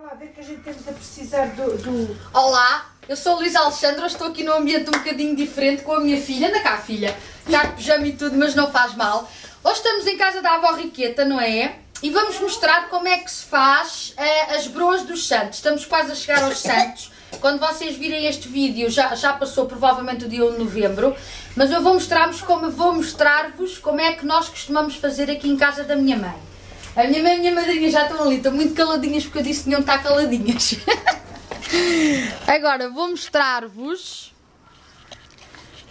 Olha lá, vê que a gente temos a precisar do... do... Olá, eu sou a Luísa Alexandra, estou aqui num ambiente um bocadinho diferente com a minha filha. Anda cá, filha. Está de pijama e tudo, mas não faz mal. Hoje estamos em casa da avó Riqueta, não é? E vamos mostrar como é que se faz eh, as broas dos santos. Estamos quase a chegar aos santos. Quando vocês virem este vídeo, já, já passou provavelmente o dia 1 de novembro, mas eu vou mostrar-vos como, vou mostrar-vos como é que nós costumamos fazer aqui em casa da minha mãe. A minha mãe e a minha madrinha já estão ali, estão muito caladinhas porque eu disse que de estar caladinhas. Agora vou mostrar-vos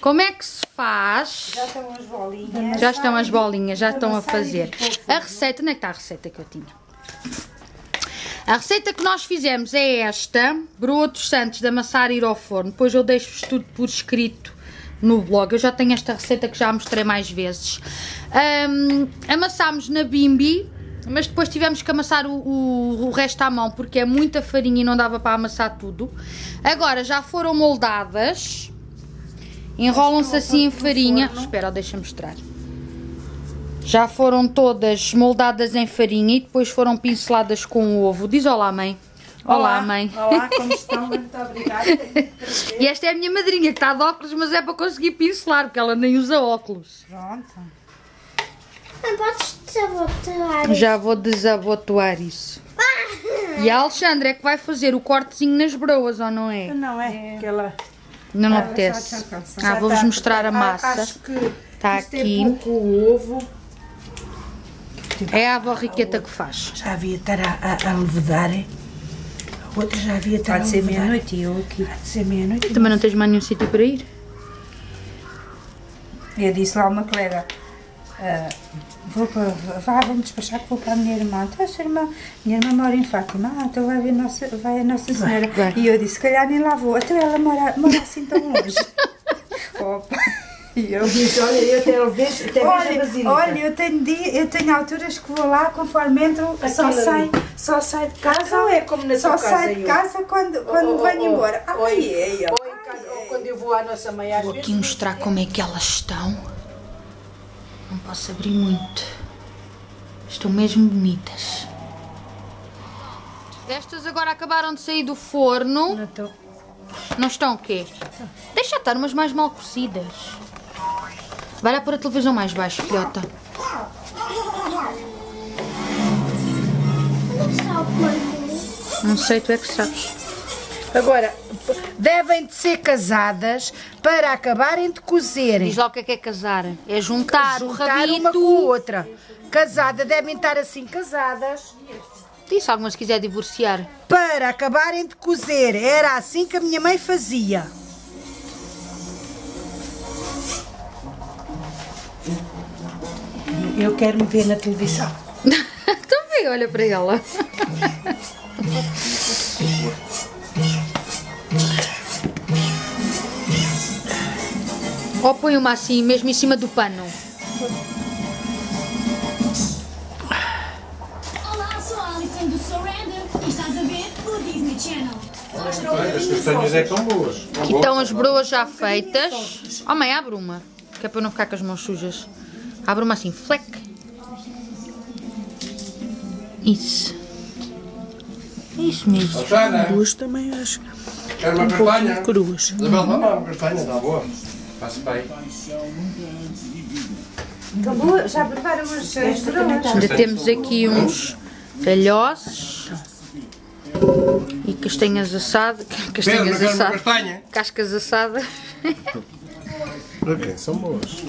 como é que se faz. Já estão as bolinhas. Já estão as bolinhas, já estão a fazer. A receita, onde é que está a receita que eu tinha? A receita que nós fizemos é esta, broa dos santos de amassar e ir ao forno. Depois eu deixo-vos tudo por escrito no blog. Eu já tenho esta receita que já mostrei mais vezes. Ahm, amassámos na bimbi, mas depois tivemos que amassar o, o- o resto à mão porque é muita farinha e não dava para amassar tudo. Agora já foram moldadas. Enrolam-se assim em farinha. Espera, deixa-me mostrar. Já foram todas moldadas em farinha e depois foram pinceladas com ovo. Diz olá, mãe. Olá, mãe. Olá, como estão? Muito obrigada. E esta é a minha madrinha que está de óculos, mas é para conseguir pincelar, porque ela nem usa óculos. Pronto. Não podes sabotar. Já vou desabotoar isso. E a Alexandra é que vai fazer o cortezinho nas broas, ou não é? Não é? Aquela... Não me Ah, apetece. Ah, vou-vos mostrar a Ah, massa. Acho que Está é aqui. pouco o ovo. É a avó Riqueta que faz. Já havia estar a, a, a levedar. hein? A outra já havia estar a de ser meia-noite e eu aqui. Há de ser meia-noite. Também não tens mais nenhum sítio para ir? Eu disse lá uma colega, ah, vou para, vá, vamos despachar que vou para a minha irmã. Então, a sua irmã, minha irmã mora em Fátima. Ah, então vai ver nossa, vai a Nossa Senhora. vai. E eu disse, se calhar nem lá vou. Então ela mora, mora assim tão longe. Opa. E eu Diz, olha, eu até vejo, até vejo a Olha, basílica. olha, eu tenho, dia, eu tenho alturas que vou lá, conforme entro, só sai, só sai de casa. Então é como na só casa, sai de eu. casa quando, quando Oh, oh, venho oh, embora. oh, Ai, ou- ai, ou casa, ou quando eu vou à nossa mãe às Vou vezes. aqui mostrar como é que elas estão. Não posso abrir muito. Estão mesmo bonitas. Estas agora acabaram de sair do forno. Não estou. Não estão o quê? Deixa estar umas mais mal cocidas. Vai lá pôr a televisão mais baixo, filhota. Onde está o porco? Não sei, tu é que sabes. Agora, devem de ser casadas para acabarem de cozerem. Diz lá o que é que é casar. É juntar, o Juntar rabito. uma com a outra. Casada, devem estar assim casadas Diz alguma se quiser divorciar. para acabarem de cozer. Era assim que a minha mãe fazia. Eu quero me ver na televisão. Também olha para ela. Ou põe uma assim, mesmo em cima do pano. Olá, sou a Alison do Surrender e estás a ver o Disney Channel. As castanhas é estão boas. Então as broas já feitas. Oh mãe, abre uma. Que é para eu não ficar com as mãos sujas. Abre uma assim, fleck. Isso. Isso mesmo. Duas também acho. quer uma Um castanha? cruas. Isabel, lá uma castanha, está boa. Para aí. Acabou? Já prepararam as, as broas? Ainda temos aqui uns calhoços e castanhas assadas. Pedro, Castanhas uma assadas. castanha? Cascas assadas. Ok, são boas.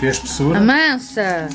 Tem espessura. A mansa.